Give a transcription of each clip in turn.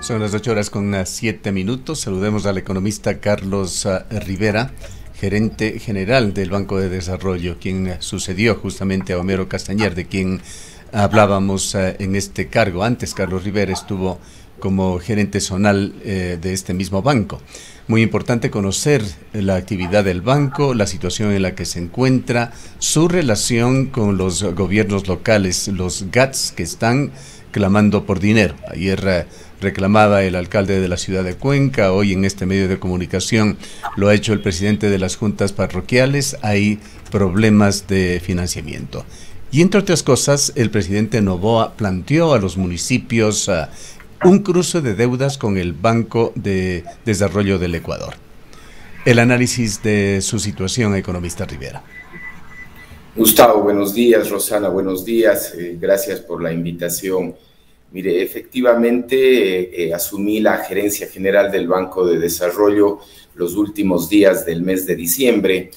Son las 8 horas con 7 minutos. Saludemos al economista Carlos ah, Rivera, gerente general del Banco de Desarrollo, quien sucedió justamente a Homero Castañer, de quien hablábamos ah, en este cargo. Antes Carlos Rivera estuvo como gerente zonal eh, de este mismo banco. Muy importante conocer la actividad del banco, la situación en la que se encuentra, su relación con los gobiernos locales, los GATS que están clamando por dinero. Ayer eh, reclamaba el alcalde de la ciudad de Cuenca, hoy en este medio de comunicación lo ha hecho el presidente de las juntas parroquiales, hay problemas de financiamiento. Y entre otras cosas, el presidente Novoa planteó a los municipios uh, un cruce de deudas con el Banco de Desarrollo del Ecuador. El análisis de su situación, economista Rivera. Gustavo, buenos días. Rosana, buenos días. Eh, gracias por la invitación. Mire, efectivamente eh, eh, asumí la gerencia general del Banco de Desarrollo los últimos días del mes de diciembre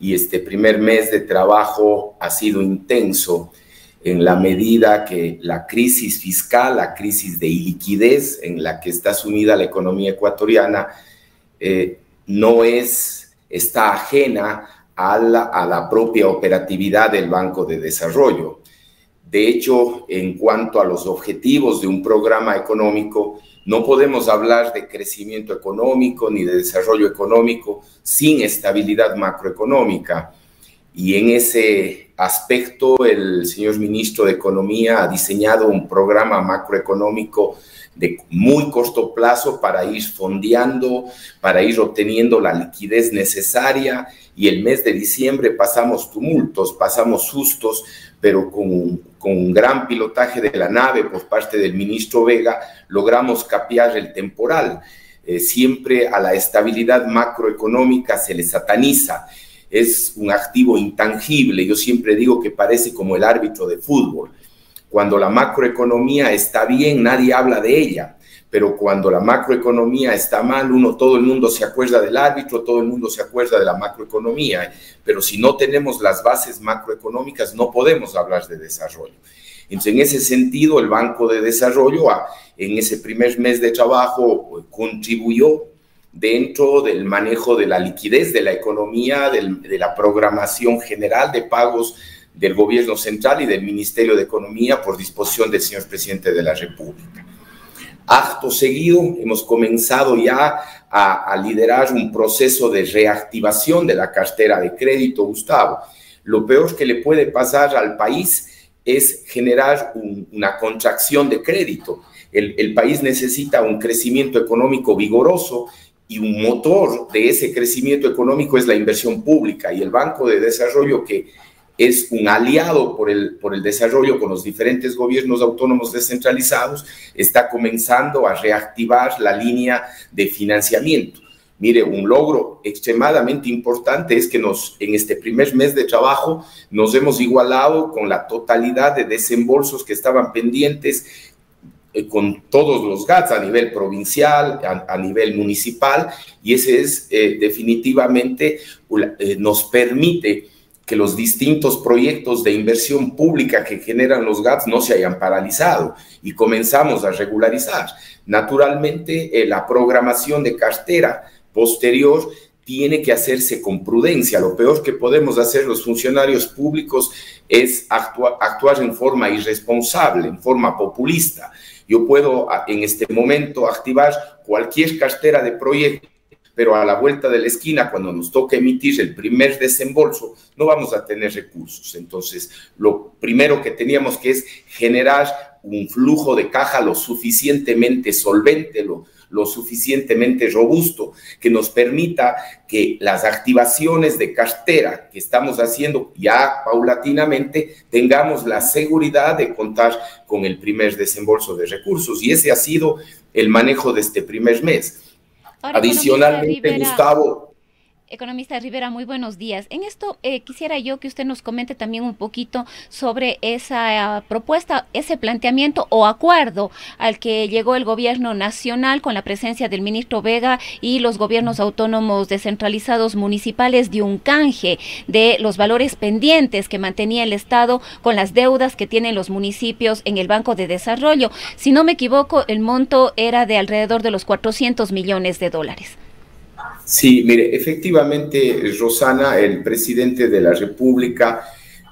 y este primer mes de trabajo ha sido intenso en la medida que la crisis fiscal, la crisis de iliquidez en la que está sumida la economía ecuatoriana, eh, no es, está ajena a la propia operatividad del Banco de Desarrollo. De hecho, en cuanto a los objetivos de un programa económico, no podemos hablar de crecimiento económico ni de desarrollo económico sin estabilidad macroeconómica. Y en ese aspecto, el señor ministro de Economía ha diseñado un programa macroeconómico de muy corto plazo para ir fondeando, para ir obteniendo la liquidez necesaria. Y el mes de diciembre pasamos tumultos, pasamos sustos, pero con, con un gran pilotaje de la nave por parte del ministro Vega logramos capear el temporal. Eh, siempre a la estabilidad macroeconómica se le sataniza. Es un activo intangible. Yo siempre digo que parece como el árbitro de fútbol. Cuando la macroeconomía está bien, nadie habla de ella pero cuando la macroeconomía está mal, uno, todo el mundo se acuerda del árbitro, todo el mundo se acuerda de la macroeconomía, pero si no tenemos las bases macroeconómicas, no podemos hablar de desarrollo. Entonces, en ese sentido, el Banco de Desarrollo, en ese primer mes de trabajo, contribuyó dentro del manejo de la liquidez de la economía, de la programación general de pagos del gobierno central y del Ministerio de Economía por disposición del señor presidente de la República. Acto seguido, hemos comenzado ya a, liderar un proceso de reactivación de la cartera de crédito, Gustavo. Lo peor que le puede pasar al país es generar una contracción de crédito. El, el país necesita un crecimiento económico vigoroso y un motor de ese crecimiento económico es la inversión pública y el Banco de Desarrollo que es un aliado por el, por el desarrollo con los diferentes gobiernos autónomos descentralizados, está comenzando a reactivar la línea de financiamiento. Mire, un logro extremadamente importante es que nos, en este primer mes de trabajo nos hemos igualado con la totalidad de desembolsos que estaban pendientes eh, con todos los GATS a nivel provincial, a, nivel municipal, y ese es eh, definitivamente, eh, nos permite que los distintos proyectos de inversión pública que generan los GATS no se hayan paralizado y comenzamos a regularizar. Naturalmente, eh, la programación de cartera posterior tiene que hacerse con prudencia. Lo peor que podemos hacer los funcionarios públicos es actuar en forma irresponsable, en forma populista. Yo puedo en este momento activar cualquier cartera de proyectos pero a la vuelta de la esquina, cuando nos toque emitir el primer desembolso, no vamos a tener recursos. Entonces, lo primero que teníamos que es generar un flujo de caja lo suficientemente solvente, lo, lo suficientemente robusto, que nos permita que las activaciones de cartera que estamos haciendo ya paulatinamente tengamos la seguridad de contar con el primer desembolso de recursos. Y ese ha sido el manejo de este primer mes. Adicionalmente, Gustavo. Economista Rivera, muy buenos días. En esto eh, quisiera yo que usted nos comente también un poquito sobre esa uh, propuesta, ese planteamiento o acuerdo al que llegó el gobierno nacional con la presencia del ministro Vega y los gobiernos autónomos descentralizados municipales de un canje de los valores pendientes que mantenía el Estado con las deudas que tienen los municipios en el Banco de Desarrollo. Si no me equivoco, el monto era de alrededor de los 400 millones de dólares. Sí, mire, efectivamente, Rosana, el presidente de la República,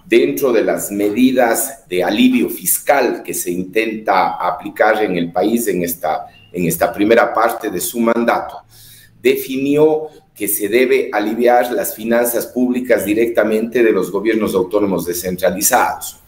dentro de las medidas de alivio fiscal que se intenta aplicar en el país en esta, en esta primera parte de su mandato, definió que se debe aliviar las finanzas públicas directamente de los gobiernos autónomos descentralizados.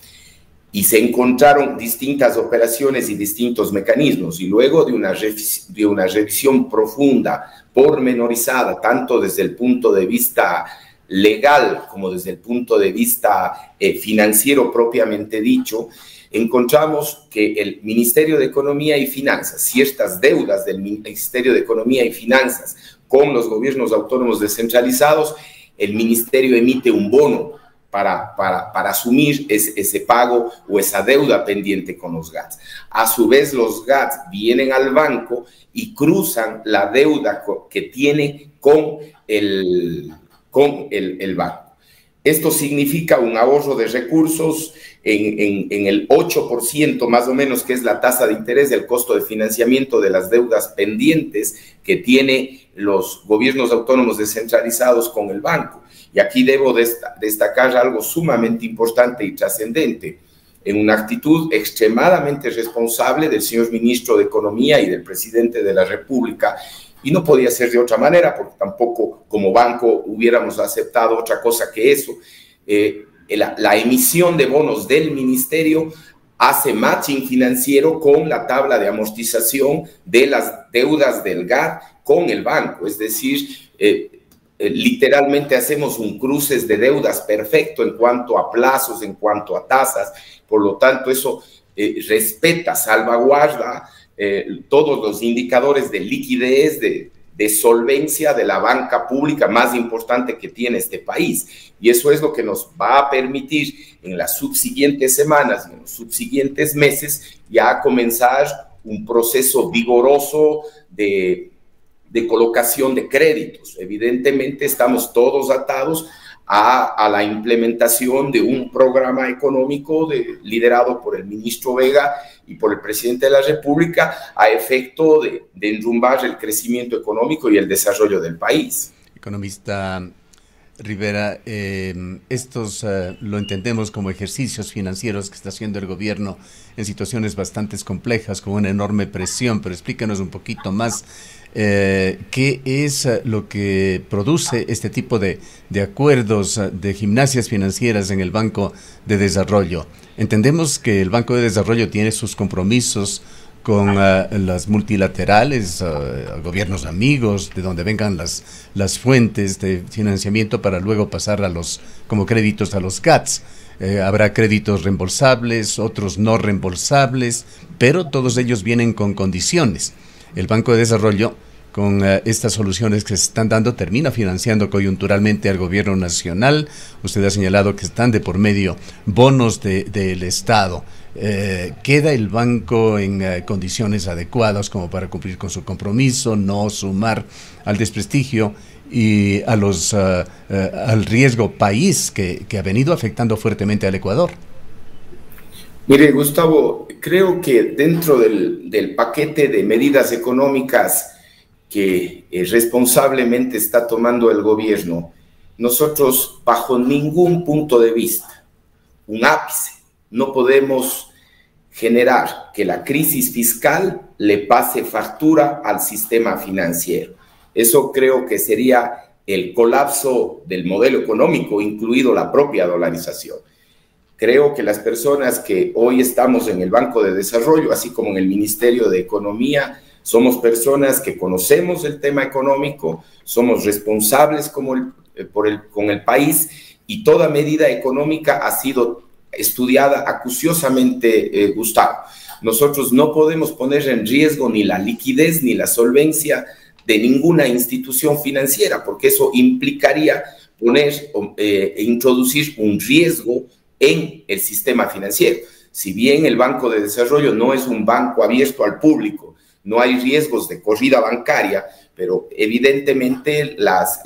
Y se encontraron distintas operaciones y distintos mecanismos. Y luego de una, de una revisión profunda pormenorizada, tanto desde el punto de vista legal como desde el punto de vista eh, financiero propiamente dicho, encontramos que el Ministerio de Economía y Finanzas, ciertas deudas del Ministerio de Economía y Finanzas con los gobiernos autónomos descentralizados, el Ministerio emite un bono para, para, para asumir ese, pago o esa deuda pendiente con los GATS. A su vez, los GATS vienen al banco y cruzan la deuda que tiene con el, con el, el banco. Esto significa un ahorro de recursos en, el 8% más o menos, que es la tasa de interés del costo de financiamiento de las deudas pendientes que tiene los gobiernos autónomos descentralizados con el banco. Y aquí debo destacar algo sumamente importante y trascendente, en una actitud extremadamente responsable del señor ministro de Economía y del presidente de la República. Y no podía ser de otra manera, porque tampoco como banco hubiéramos aceptado otra cosa que eso. Eh, la, la emisión de bonos del ministerio hace matching financiero con la tabla de amortización de las deudas del GAR con el banco. Es decir, eh, eh, literalmente hacemos un cruces de deudas perfecto en cuanto a plazos, en cuanto a tasas, por lo tanto eso eh, respeta, salvaguarda eh, todos los indicadores de liquidez, de, solvencia de la banca pública más importante que tiene este país. Y eso es lo que nos va a permitir en las subsiguientes semanas y en los subsiguientes meses ya comenzar un proceso vigoroso de de colocación de créditos. Evidentemente estamos todos atados a, la implementación de un programa económico de, liderado por el ministro Vega y por el presidente de la República a efecto de, de enrumbar el crecimiento económico y el desarrollo del país. Economista Rivera, eh, estos uh, lo entendemos como ejercicios financieros que está haciendo el gobierno en situaciones bastante complejas, con una enorme presión, pero explícanos un poquito más eh, qué es uh, lo que produce este tipo de, de acuerdos uh, de gimnasias financieras en el Banco de Desarrollo. Entendemos que el Banco de Desarrollo tiene sus compromisos con uh, las multilaterales, gobiernos amigos, de donde vengan las, las fuentes de financiamiento para luego pasar a los, como créditos a los GATS. Eh, habrá créditos reembolsables, otros no reembolsables, pero todos ellos vienen con condiciones. El Banco de Desarrollo con uh, estas soluciones que se están dando, termina financiando coyunturalmente al gobierno nacional. Usted ha señalado que están de por medio bonos del de, Estado. Eh, ¿Queda el banco en eh, condiciones adecuadas como para cumplir con su compromiso, no sumar al desprestigio y a los, al riesgo país que ha venido afectando fuertemente al Ecuador? Mire, Gustavo, creo que dentro del, paquete de medidas económicas que eh, responsablemente está tomando el gobierno, nosotros bajo ningún punto de vista, un ápice, no podemos generar que la crisis fiscal le pase factura al sistema financiero. Eso creo que sería el colapso del modelo económico, incluido la propia dolarización. Creo que las personas que hoy estamos en el Banco de Desarrollo, así como en el Ministerio de Economía, somos personas que conocemos el tema económico, somos responsables como el, eh, por el, con el país y toda medida económica ha sido estudiada acuciosamente, eh, Gustavo. Nosotros no podemos poner en riesgo ni la liquidez ni la solvencia de ninguna institución financiera, porque eso implicaría poner eh, e introducir un riesgo en el sistema financiero. Si bien el Banco de Desarrollo no es un banco abierto al público, no hay riesgos de corrida bancaria, pero evidentemente las,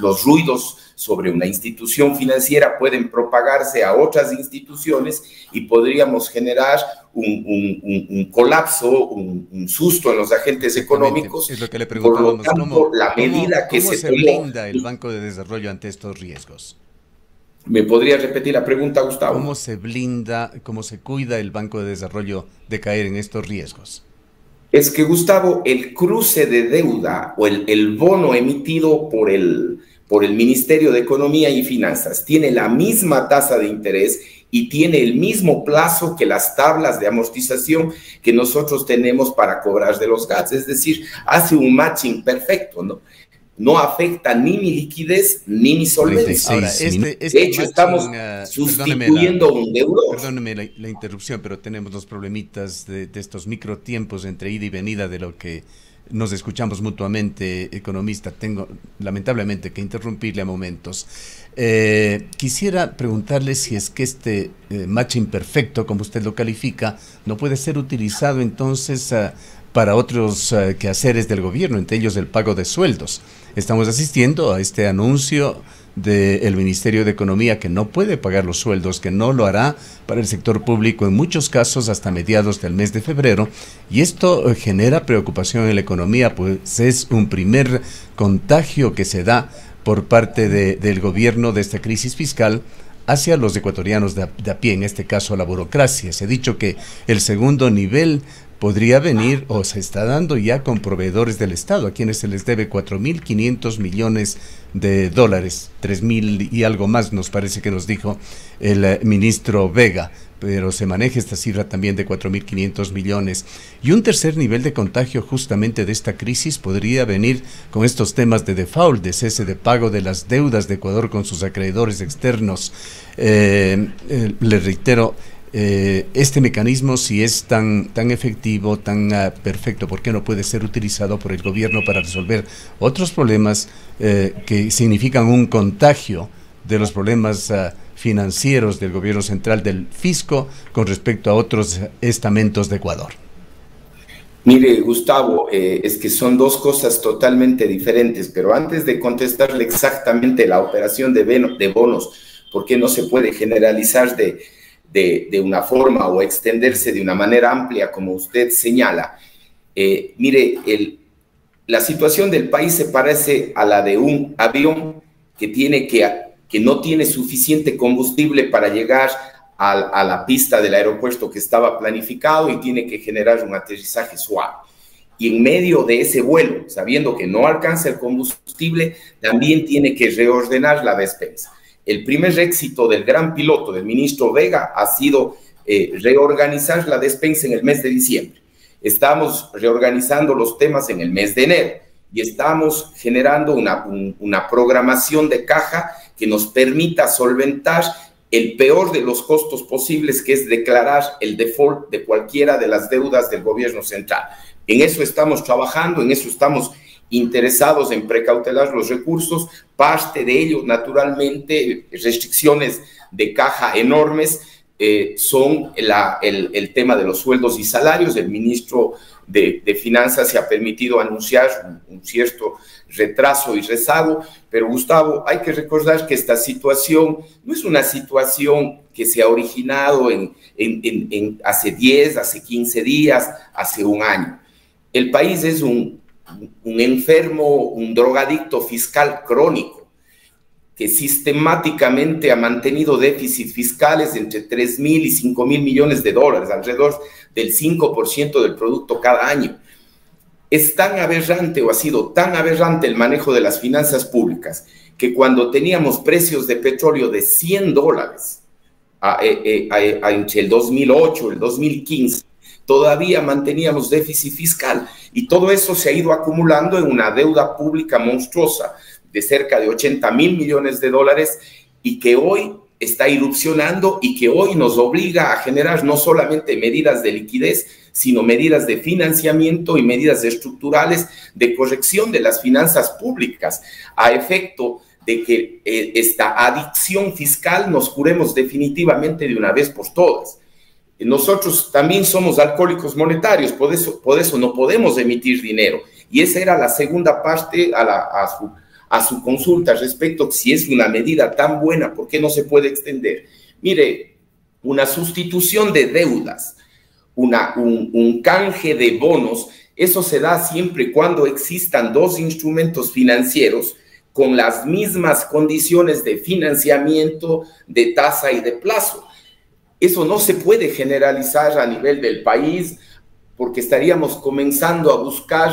los ruidos sobre una institución financiera pueden propagarse a otras instituciones y podríamos generar un, colapso, un, susto en los agentes económicos. Es lo que le preguntábamos. ¿Cómo, la medida que se, blinda el Banco de Desarrollo ante estos riesgos? ¿Me podría repetir la pregunta, Gustavo? ¿Cómo se blinda, cómo se cuida el Banco de Desarrollo de caer en estos riesgos? es que, Gustavo, el cruce de deuda o el, bono emitido por el, por el Ministerio de Economía y Finanzas tiene la misma tasa de interés y tiene el mismo plazo que las tablas de amortización que nosotros tenemos para cobrar de los GATS. Es decir, hace un matching perfecto, ¿no? No afecta ni mi liquidez ni mi solvencia. Este, este de hecho, estamos uh, sustituyendo un deudor. Perdóneme la, interrupción, pero tenemos los problemitas de, estos microtiempos entre ida y venida de lo que nos escuchamos mutuamente, economista. Tengo lamentablemente que interrumpirle a momentos. Eh, quisiera preguntarle si es que este eh, match imperfecto, como usted lo califica, no puede ser utilizado entonces uh, para otros uh, quehaceres del gobierno, entre ellos el pago de sueldos. Estamos asistiendo a este anuncio del Ministerio de Economía que no puede pagar los sueldos, que no lo hará para el sector público en muchos casos hasta mediados del mes de febrero. Y esto eh, genera preocupación en la economía, pues es un primer contagio que se da por parte del gobierno de esta crisis fiscal hacia los ecuatorianos de a, pie, en este caso la burocracia. Se ha dicho que el segundo nivel podría venir o se está dando ya con proveedores del Estado, a quienes se les debe 4.500 millones de dólares, 3.000 y algo más nos parece que nos dijo el eh, ministro Vega, pero se maneja esta cifra también de 4.500 millones. Y un tercer nivel de contagio justamente de esta crisis podría venir con estos temas de default, de cese de pago de las deudas de Ecuador con sus acreedores externos. Eh, eh, le reitero, eh, este mecanismo, si es tan, tan efectivo, tan ah, perfecto, ¿por qué no puede ser utilizado por el gobierno para resolver otros problemas eh, que significan un contagio de los problemas ah, financieros del gobierno central, del fisco, con respecto a otros estamentos de Ecuador? Mire, Gustavo, eh, es que son dos cosas totalmente diferentes, pero antes de contestarle exactamente la operación de, de bonos, ¿por qué no se puede generalizar de de, una forma o extenderse de una manera amplia, como usted señala. Eh, mire, el, la situación del país se parece a la de un avión que, tiene que, que no tiene suficiente combustible para llegar a, a, la pista del aeropuerto que estaba planificado y tiene que generar un aterrizaje suave. Y en medio de ese vuelo, sabiendo que no alcanza el combustible, también tiene que reordenar la despensa. El primer éxito del gran piloto, del ministro Vega, ha sido eh, reorganizar la despensa en el mes de diciembre. Estamos reorganizando los temas en el mes de enero y estamos generando una, una programación de caja que nos permita solventar el peor de los costos posibles, que es declarar el default de cualquiera de las deudas del gobierno central. En eso estamos trabajando, en eso estamos interesados en precautelar los recursos, parte de ellos, naturalmente, restricciones de caja enormes, eh, son el, tema de los sueldos y salarios. El ministro de, Finanzas se ha permitido anunciar un, cierto retraso y rezago, pero Gustavo, hay que recordar que esta situación no es una situación que se ha originado en, en hace 10, hace 15 días, hace un año. El país es un un enfermo, un drogadicto fiscal crónico, que sistemáticamente ha mantenido déficits fiscales entre 3 mil y 5 mil millones de dólares, alrededor del 5% del producto cada año. Es tan aberrante o ha sido tan aberrante el manejo de las finanzas públicas que cuando teníamos precios de petróleo de 100 dólares eh, eh, entre el 2008 y el 2015, todavía manteníamos déficit fiscal y todo eso se ha ido acumulando en una deuda pública monstruosa de cerca de 80 mil millones de dólares y que hoy está irrupcionando y que hoy nos obliga a generar no solamente medidas de liquidez, sino medidas de financiamiento y medidas estructurales de corrección de las finanzas públicas a efecto de que eh, esta adicción fiscal nos curemos definitivamente de una vez por todas. Nosotros también somos alcohólicos monetarios, por eso, por eso no podemos emitir dinero. Y esa era la segunda parte a, la, a, su, a su consulta respecto si es una medida tan buena, ¿por qué no se puede extender? Mire, una sustitución de deudas, una, un, un canje de bonos, eso se da siempre cuando existan dos instrumentos financieros con las mismas condiciones de financiamiento, de tasa y de plazo. Eso no se puede generalizar a nivel del país porque estaríamos comenzando a buscar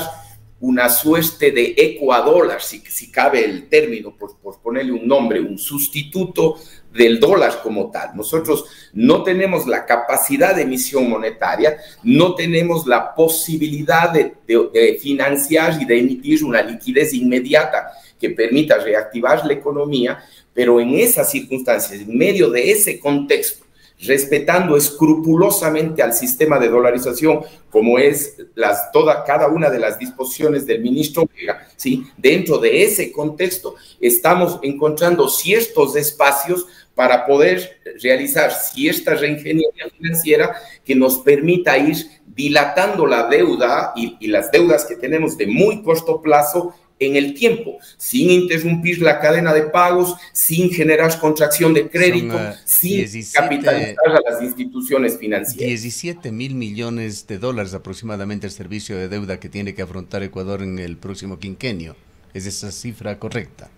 una suerte de ecuadólar, si, si cabe el término, por, por ponerle un nombre, un sustituto del dólar como tal. Nosotros no tenemos la capacidad de emisión monetaria, no tenemos la posibilidad de, de, de, financiar y de emitir una liquidez inmediata que permita reactivar la economía, pero en esas circunstancias, en medio de ese contexto, respetando escrupulosamente al sistema de dolarización, como es las, toda, cada una de las disposiciones del ministro ¿sí? dentro de ese contexto estamos encontrando ciertos espacios para poder realizar cierta reingeniería financiera que nos permita ir dilatando la deuda y las deudas que tenemos de muy corto plazo en el tiempo, sin interrumpir la cadena de pagos, sin generar contracción de crédito, Son, uh, sin 17, capitalizar a las instituciones financieras. 17 mil millones de dólares aproximadamente el servicio de deuda que tiene que afrontar Ecuador en el próximo quinquenio. ¿Es esa cifra correcta?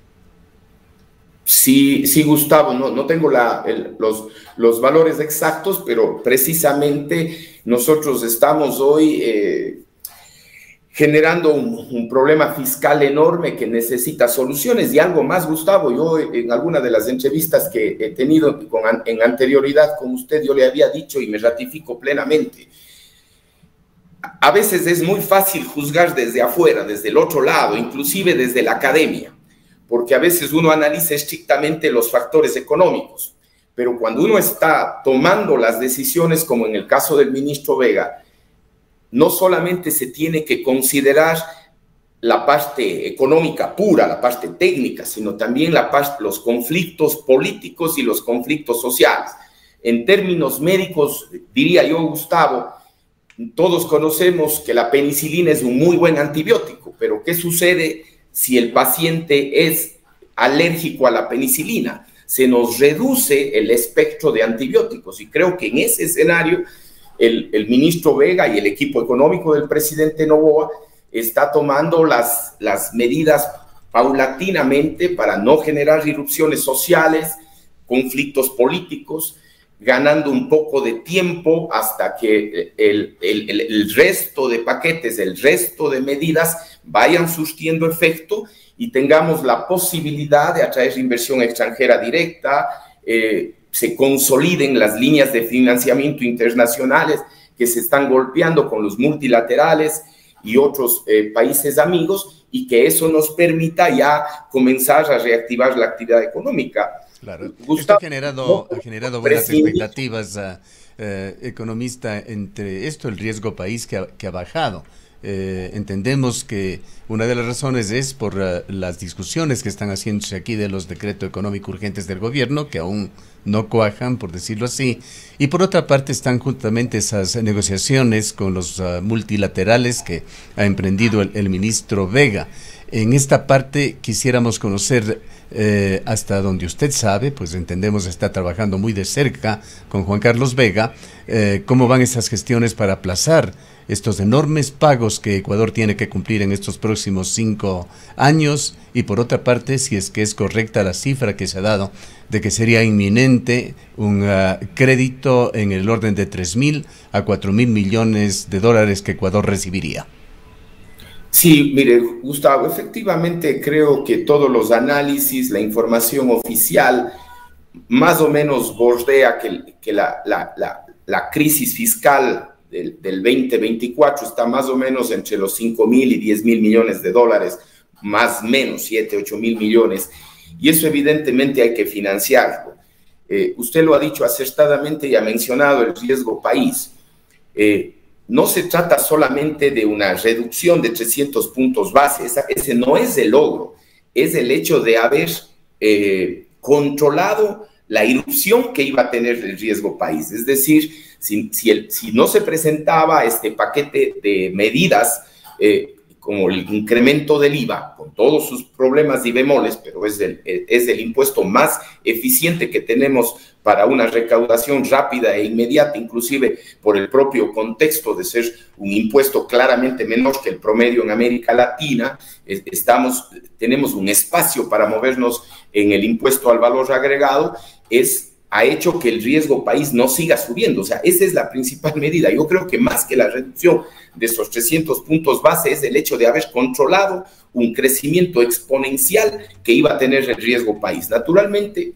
Sí, sí, Gustavo, no, no tengo la, el, los, los valores exactos, pero precisamente nosotros estamos hoy eh, generando un, problema fiscal enorme que necesita soluciones. Y algo más, Gustavo, yo en alguna de las entrevistas que he tenido con, en anterioridad con usted, yo le había dicho y me ratifico plenamente. A veces es muy fácil juzgar desde afuera, desde el otro lado, inclusive desde la academia, porque a veces uno analiza estrictamente los factores económicos, pero cuando uno está tomando las decisiones, como en el caso del ministro Vega, no solamente se tiene que considerar la parte económica pura, la parte técnica, sino también la parte, los conflictos políticos y los conflictos sociales. En términos médicos, diría yo, Gustavo, todos conocemos que la penicilina es un muy buen antibiótico, pero ¿qué sucede si el paciente es alérgico a la penicilina? Se nos reduce el espectro de antibióticos y creo que en ese escenario el, el, ministro Vega y el equipo económico del presidente Novoa está tomando las, las medidas paulatinamente para no generar irrupciones sociales, conflictos políticos, ganando un poco de tiempo hasta que el, el, el, resto de paquetes, el resto de medidas vayan surtiendo efecto y tengamos la posibilidad de atraer inversión extranjera directa, eh, se consoliden las líneas de financiamiento internacionales que se están golpeando con los multilaterales y otros eh, países amigos y que eso nos permita ya comenzar a reactivar la actividad económica. Claro, Gustavo, esto ha generado, ha generado buenas expectativas, uh, uh, economista, entre esto el riesgo país que ha, que ha bajado. Eh, entendemos que una de las razones es por uh, las discusiones que están haciéndose aquí de los decretos económicos urgentes del gobierno, que aún no cuajan, por decirlo así, y por otra parte están justamente esas negociaciones con los uh, multilaterales que ha emprendido el, el, ministro Vega. En esta parte quisiéramos conocer eh, hasta donde usted sabe, pues entendemos está trabajando muy de cerca con Juan Carlos Vega, eh, cómo van esas gestiones para aplazar estos enormes pagos que Ecuador tiene que cumplir en estos próximos cinco años y por otra parte, si es que es correcta la cifra que se ha dado de que sería inminente un uh, crédito en el orden de 3 mil a 4 mil millones de dólares que Ecuador recibiría. Sí, mire, Gustavo, efectivamente creo que todos los análisis, la información oficial, más o menos bordea que, que la, la, la, la crisis fiscal del, del 2024 está más o menos entre los 5 mil y 10 mil millones de dólares, más menos 7, 8 mil millones. Y eso evidentemente hay que financiarlo. eh, usted lo ha dicho acertadamente y ha mencionado el riesgo país. Eh, no se trata solamente de una reducción de 300 puntos base, ese no es el logro, es el hecho de haber eh, controlado la irrupción que iba a tener el riesgo país. Es decir, si, no se presentaba este paquete de medidas eh, como el incremento del IVA, con todos sus problemas y bemoles, pero es es el impuesto más eficiente que tenemos para una recaudación rápida e inmediata, inclusive por el propio contexto de ser un impuesto claramente menor que el promedio en América Latina, estamos, tenemos un espacio para movernos en el impuesto al valor agregado, es ha hecho que el riesgo país no siga subiendo. O sea, esa es la principal medida. Yo creo que más que la reducción de esos 300 puntos base es el hecho de haber controlado un crecimiento exponencial que iba a tener el riesgo país. Naturalmente,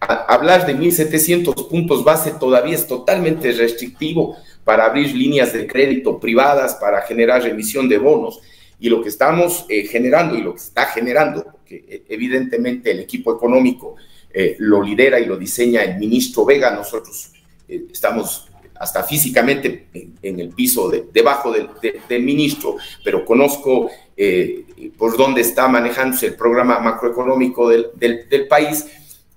hablar de 1.700 puntos base todavía es totalmente restrictivo para abrir líneas de crédito privadas, para generar emisión de bonos. Y lo que estamos eh, generando y lo que está generando, porque eh, evidentemente el equipo económico eh, lo lidera y lo diseña el ministro Vega, nosotros estamos hasta físicamente en, el piso de, debajo del, ministro, pero conozco por dónde está manejándose el programa macroeconómico del, del país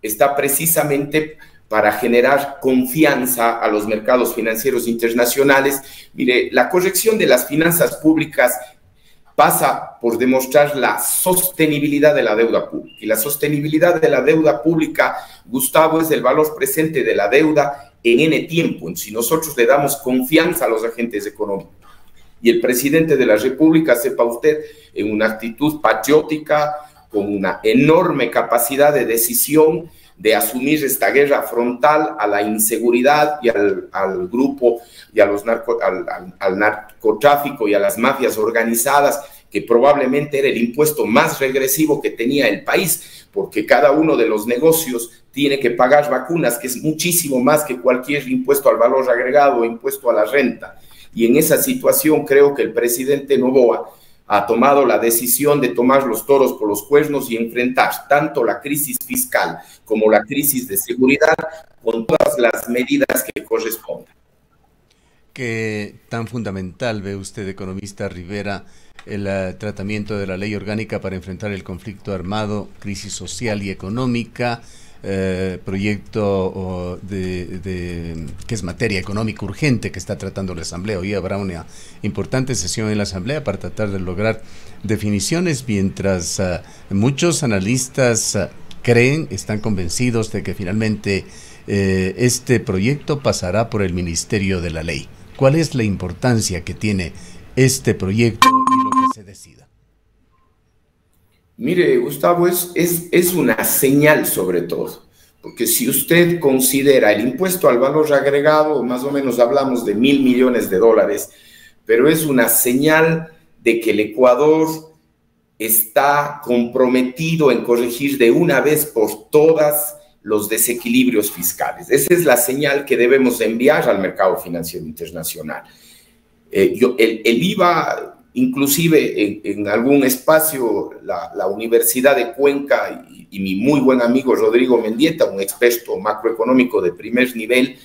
está precisamente para generar confianza a los mercados financieros internacionales. Mire, la corrección de las finanzas públicas pasa por demostrar la sostenibilidad de la deuda pública. Y la sostenibilidad de la deuda pública, Gustavo, es el valor presente de la deuda en N tiempo, si nosotros le damos confianza a los agentes económicos. Y el presidente de la República, sepa usted, en una actitud patriótica, con una enorme capacidad de decisión de asumir esta guerra frontal a la inseguridad y al, grupo y a los al, narcotráfico y a las mafias organizadas, que probablemente era el impuesto más regresivo que tenía el país, porque cada uno de los negocios tiene que pagar vacunas, que es muchísimo más que cualquier impuesto al valor agregado o impuesto a la renta. Y en esa situación creo que el presidente Novoa ha tomado la decisión de tomar los toros por los cuernos y enfrentar tanto la crisis fiscal como la crisis de seguridad con todas las medidas que correspondan. ¿Qué tan fundamental ve usted, economista Rivera, el uh, tratamiento de la ley orgánica para enfrentar el conflicto armado, crisis social y económica? Eh, proyecto de, que es materia económica urgente que está tratando la Asamblea. Hoy habrá una importante sesión en la Asamblea para tratar de lograr definiciones, mientras ah, muchos analistas ah, creen, están convencidos de que finalmente eh, este proyecto pasará por el Ministerio de la Ley. ¿Cuál es la importancia que tiene este proyecto Mire, Gustavo, es, es, una señal sobre todo, porque si usted considera el impuesto al valor agregado, más o menos hablamos de mil millones de dólares, pero es una señal de que el Ecuador está comprometido en corregir de una vez por todas los desequilibrios fiscales. Esa es la señal que debemos enviar al mercado financiero internacional. Eh, el IVA Inclusive en, algún espacio la, Universidad de Cuenca y, mi muy buen amigo Rodrigo Mendieta, un experto macroeconómico de primer nivel,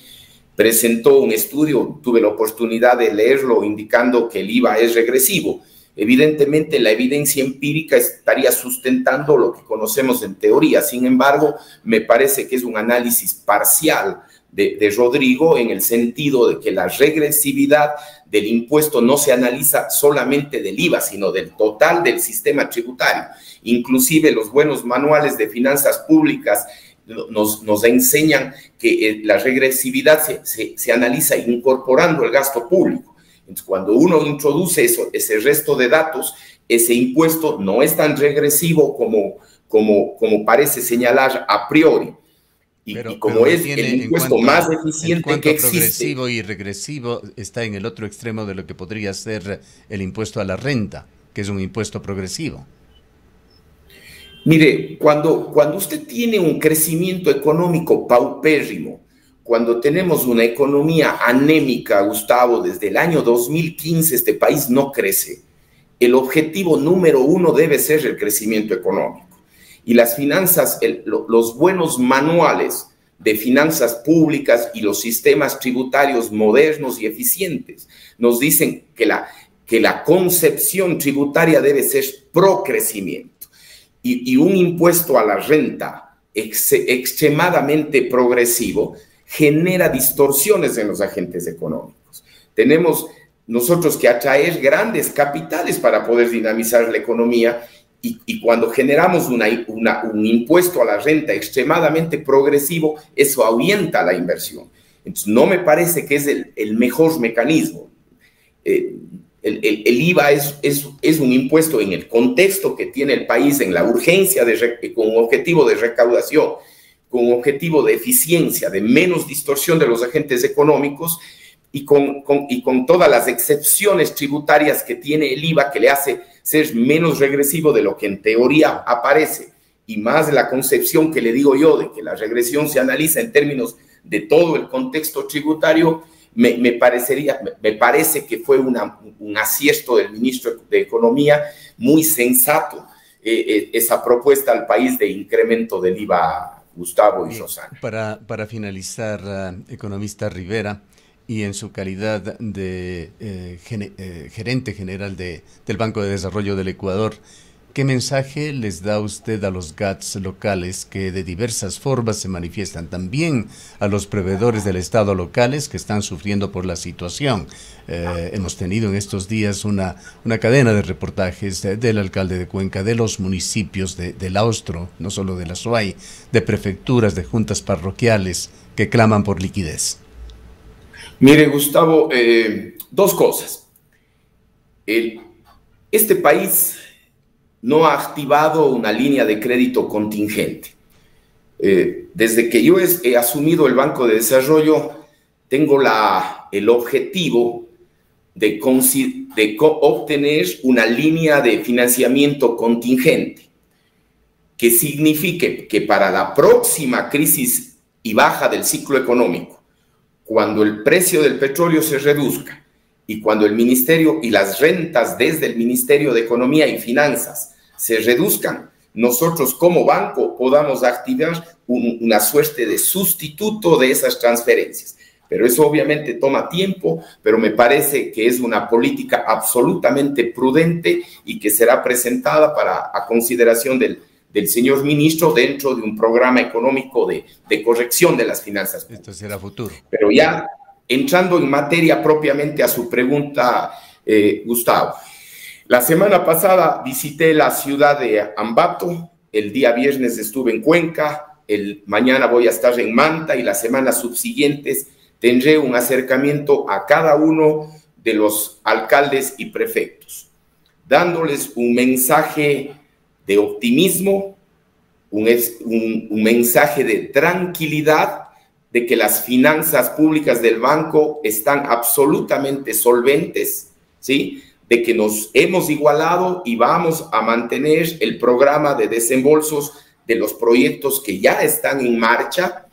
presentó un estudio, tuve la oportunidad de leerlo indicando que el IVA es regresivo. Evidentemente la evidencia empírica estaría sustentando lo que conocemos en teoría, sin embargo, me parece que es un análisis parcial de, Rodrigo en el sentido de que la regresividad del impuesto no se analiza solamente del IVA, sino del total del sistema tributario. Inclusive los buenos manuales de finanzas públicas nos, nos enseñan que eh, la regresividad se, se, analiza incorporando el gasto público. Entonces, cuando uno introduce eso, ese resto de datos, ese impuesto no es tan regresivo como, como, como parece señalar a priori. Y, como es el impuesto más eficiente que existe. progresivo y regresivo está en el otro extremo de lo que podría ser el impuesto a la renta, que es un impuesto progresivo. Mire, cuando, cuando usted tiene un crecimiento económico paupérrimo, cuando tenemos una economía anémica, Gustavo, desde el año 2015 este país no crece. El objetivo número uno debe ser el crecimiento económico y las finanzas, los buenos manuales de finanzas públicas y los sistemas tributarios modernos y eficientes. Nos dicen que la, que la concepción tributaria debe ser pro crecimiento y, un impuesto a la renta extremadamente progresivo genera distorsiones en los agentes económicos. Tenemos nosotros que atraer grandes capitales para poder dinamizar la economía y, cuando generamos un impuesto a la renta extremadamente progresivo, eso ahuyenta la inversión. Entonces, no me parece que es el, mejor mecanismo. Eh, el, IVA es, un impuesto en el contexto que tiene el país, en la urgencia de, con objetivo de recaudación, con objetivo de eficiencia, de menos distorsión de los agentes económicos y con, con, y con todas las excepciones tributarias que tiene el IVA que le hace ser menos regresivo de lo que en teoría aparece y más la concepción que le digo yo de que la regresión se analiza en términos de todo el contexto tributario, me, me parecería, me parece que fue una, un acierto del ministro de Economía muy sensato eh, eh, esa propuesta al país de incremento del IVA, Gustavo y Rosana. Para, para finalizar, uh, economista Rivera, y en su calidad de eh, eh, gerente general de, del Banco de Desarrollo del Ecuador, ¿qué mensaje les da usted a los GATS locales que de diversas formas se manifiestan? También a los proveedores del Estado locales que están sufriendo por la situación. Eh, hemos tenido en estos días una, cadena de reportajes del alcalde de Cuenca, de los municipios de, del Austro, no solo de la SUAY, de prefecturas, de juntas parroquiales que claman por liquidez. Mire, Gustavo, eh, dos cosas. este país no ha activado una línea de crédito contingente. Eh, desde que yo he, asumido el Banco de Desarrollo, tengo la, el objetivo de, de obtener una línea de financiamiento contingente, que signifique que para la próxima crisis y baja del ciclo económico, cuando el precio del petróleo se reduzca y cuando el ministerio y las rentas desde el Ministerio de Economía y Finanzas se reduzcan, nosotros como banco podamos activar una suerte de sustituto de esas transferencias. Pero eso obviamente toma tiempo, pero me parece que es una política absolutamente prudente y que será presentada para a consideración del, del señor ministro dentro de un programa económico de, corrección de las finanzas. Esto será futuro. Pero ya entrando en materia propiamente a su pregunta, eh, Gustavo. La semana pasada visité la ciudad de Ambato, el día viernes estuve en Cuenca, el mañana voy a estar en Manta y las semanas subsiguientes tendré un acercamiento a cada uno de los alcaldes y prefectos, dándoles un mensaje de optimismo, un, mensaje de tranquilidad de que las finanzas públicas del banco están absolutamente solventes, ¿sí? De que nos hemos igualado y vamos a mantener el programa de desembolsos de los proyectos que ya están en marcha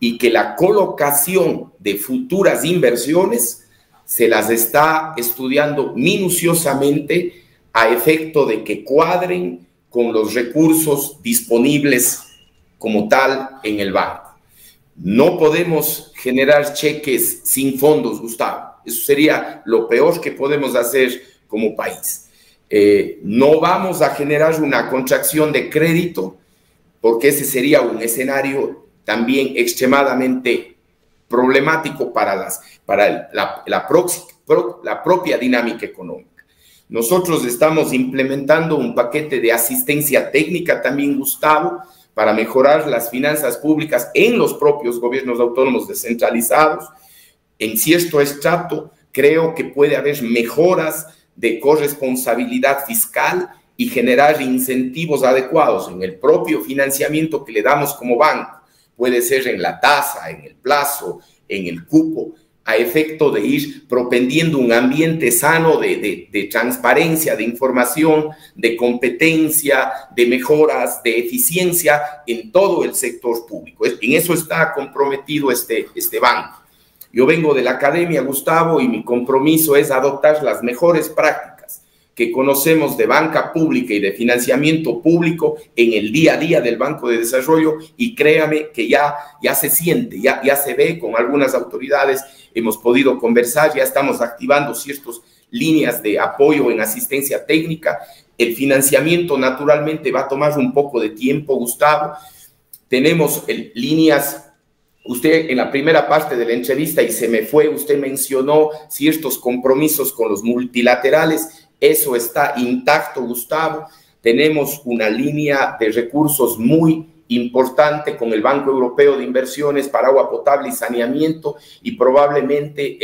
y que la colocación de futuras inversiones se las está estudiando minuciosamente a efecto de que cuadren con los recursos disponibles como tal en el banco. No podemos generar cheques sin fondos, Gustavo. Eso sería lo peor que podemos hacer como país. Eh, no vamos a generar una contracción de crédito porque ese sería un escenario también extremadamente problemático para, la propia dinámica económica. Nosotros estamos implementando un paquete de asistencia técnica también, Gustavo, para mejorar las finanzas públicas en los propios gobiernos autónomos descentralizados. En cierto estrato, creo que puede haber mejoras de corresponsabilidad fiscal y generar incentivos adecuados en el propio financiamiento que le damos como banco. Puede ser en la tasa, en el plazo, en el cupo, a efecto de ir propendiendo un ambiente sano de, transparencia, de información, de competencia, de mejoras, de eficiencia en todo el sector público. En eso está comprometido este, este banco. Yo vengo de la academia, Gustavo, y mi compromiso es adoptar las mejores prácticas que conocemos de banca pública y de financiamiento público en el día a día del Banco de Desarrollo y créame que ya, ya se siente, ya, ya se ve con algunas autoridades, hemos podido conversar, ya estamos activando ciertas líneas de apoyo en asistencia técnica. El financiamiento naturalmente va a tomar un poco de tiempo, Gustavo. Tenemos líneas Usted en la primera parte de la entrevista, y se me fue, usted mencionó ciertos compromisos con los multilaterales. Eso está intacto, Gustavo. Tenemos una línea de recursos muy importante con el Banco Europeo de Inversiones para agua potable y saneamiento y probablemente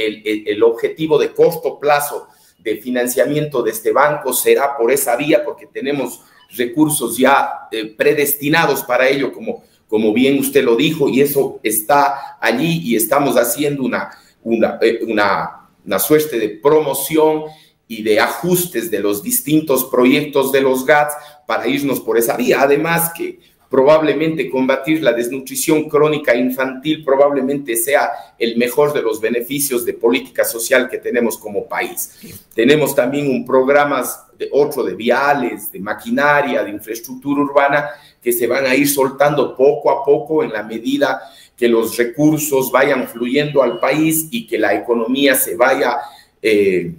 el, objetivo de corto plazo de financiamiento de este banco será por esa vía porque tenemos recursos ya eh, predestinados para ello como como bien usted lo dijo, y eso está allí y estamos haciendo una, una, eh, una, una suerte de promoción y de ajustes de los distintos proyectos de los GATS para irnos por esa vía. Además que probablemente combatir la desnutrición crónica infantil probablemente sea el mejor de los beneficios de política social que tenemos como país. Tenemos también un programa de otro de viales, de maquinaria, de infraestructura urbana que se van a ir soltando poco a poco en la medida que los recursos vayan fluyendo al país y que la economía se vaya eh,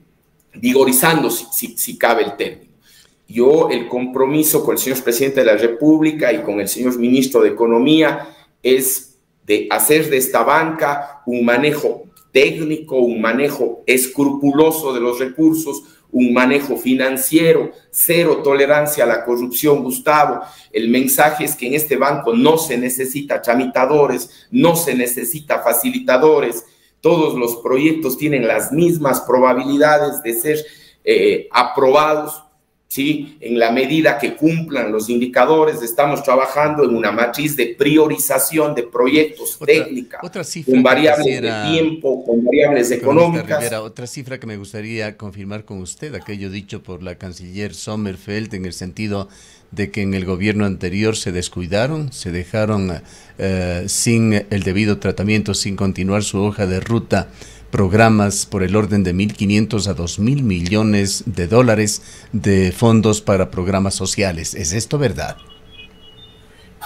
vigorizando, si, si cabe el término. Yo el compromiso con el señor presidente de la República y con el señor ministro de Economía es de hacer de esta banca un manejo técnico, un manejo escrupuloso de los recursos, un manejo financiero, cero tolerancia a la corrupción, Gustavo. El mensaje es que en este banco no se necesita tramitadores, no se necesita facilitadores. Todos los proyectos tienen las mismas probabilidades de ser eh, aprobados ¿sí? En la medida que cumplan los indicadores, estamos trabajando en una matriz de priorización de proyectos técnicos, con variables de tiempo, con variables económicas. otra cifra que me gustaría confirmar con usted, aquello dicho por la canciller Sommerfeld en el sentido de que en el gobierno anterior se descuidaron, se dejaron eh, sin el debido tratamiento, sin continuar su hoja de ruta programas por el orden de 1.500 a 2.000 millones de dólares de fondos para programas sociales. ¿Es esto verdad?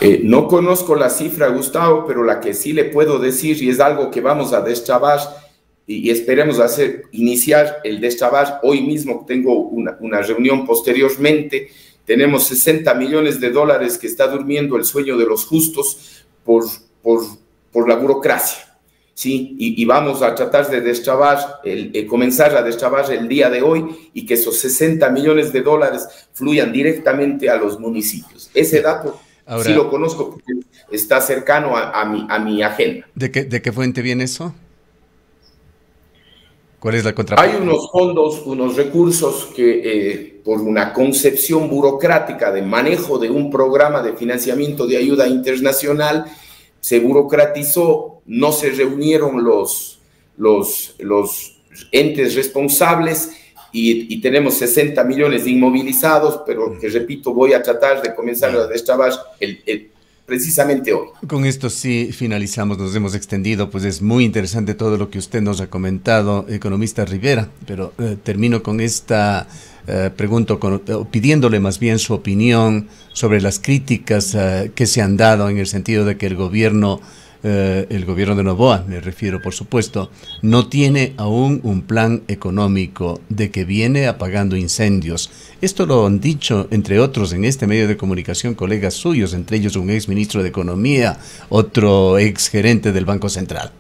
Eh, no conozco la cifra, Gustavo, pero la que sí le puedo decir, y es algo que vamos a destrabar y, esperemos hacer, iniciar el destrabar hoy mismo, tengo una, una reunión posteriormente, tenemos 60 millones de dólares que está durmiendo el sueño de los justos por, por, por la burocracia. ¿sí? Y, vamos a tratar de destrabar, el, eh, comenzar a destrabar el día de hoy y que esos 60 millones de dólares fluyan directamente a los municipios. Ese dato sí lo conozco porque está cercano a, mi, a mi agenda. ¿De qué, ¿De qué fuente viene eso? ¿Cuál es la contraparte? Hay unos fondos, unos recursos que eh, por una concepción burocrática de manejo de un programa de financiamiento de ayuda internacional, se burocratizó, no se reunieron los, los, los entes responsables y, tenemos 60 millones de inmovilizados, pero que repito, voy a tratar de comenzar a destrabar el, precisamente hoy. Con esto sí finalizamos, nos hemos extendido, pues es muy interesante todo lo que usted nos ha comentado, economista Rivera, pero eh, termino con esta eh, pregunto, eh, pidiéndole más bien su opinión sobre las críticas eh, que se han dado en el sentido de que el gobierno, el gobierno de Novoa, me refiero por supuesto, no tiene aún un plan económico de que viene apagando incendios. Esto lo han dicho, entre otros, en este medio de comunicación colegas suyos, entre ellos un ex ministro de Economía, otro ex gerente del Banco Central.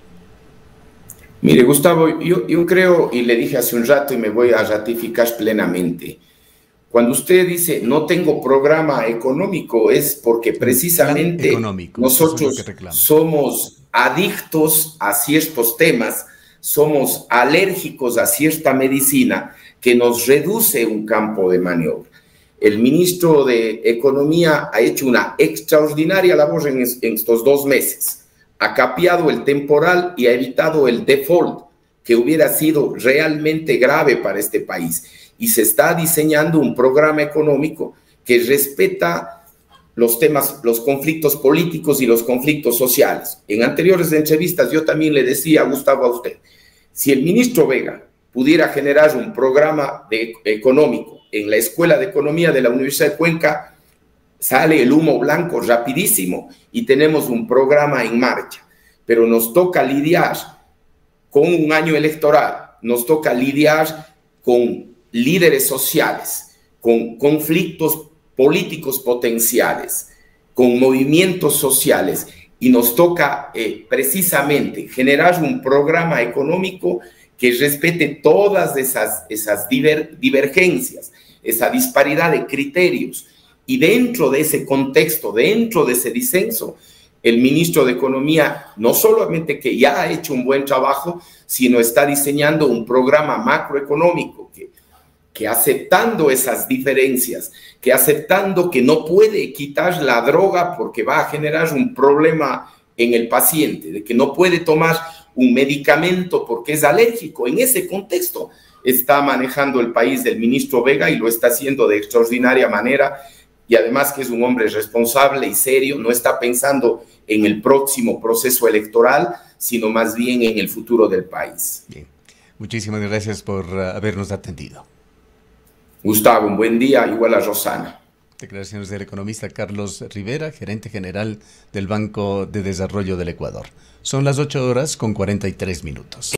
Mire, Gustavo, yo creo, y le dije hace un rato y me voy a ratificar plenamente, cuando usted dice no tengo programa económico es porque precisamente nosotros somos adictos a ciertos temas, somos alérgicos a cierta medicina que nos reduce un campo de maniobra. El ministro de Economía ha hecho una extraordinaria labor en estos dos meses ha capiado el temporal y ha evitado el default, que hubiera sido realmente grave para este país. Y se está diseñando un programa económico que respeta los temas, los conflictos políticos y los conflictos sociales. En anteriores entrevistas yo también le decía, Gustavo, a usted, si el ministro Vega pudiera generar un programa económico en la Escuela de Economía de la Universidad de Cuenca, sale el humo blanco rapidísimo y tenemos un programa en marcha. Pero nos toca lidiar con un año electoral, nos toca lidiar con líderes sociales, con conflictos políticos potenciales, con movimientos sociales y nos toca eh, precisamente generar un programa económico que respete todas esas, esas divergencias, esa disparidad de criterios. Y dentro de ese contexto, dentro de ese disenso, el ministro de Economía no solamente que ya ha hecho un buen trabajo, sino está diseñando un programa macroeconómico que, que aceptando esas diferencias, que aceptando que no puede quitar la droga porque va a generar un problema en el paciente, de que no puede tomar un medicamento porque es alérgico. En ese contexto está manejando el país del ministro Vega y lo está haciendo de extraordinaria manera y además que es un hombre responsable y serio, no está pensando en el próximo proceso electoral, sino más bien en el futuro del país. Muchísimas gracias por uh, habernos atendido. Gustavo, un buen día, igual a Rosana. Declaraciones del economista Carlos Rivera, gerente general del Banco de Desarrollo del Ecuador. Son las 8 horas con 43 minutos.